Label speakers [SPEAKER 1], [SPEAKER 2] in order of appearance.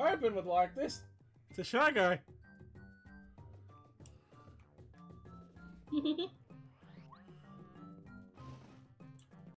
[SPEAKER 1] Hoping would like this. It's a shy guy.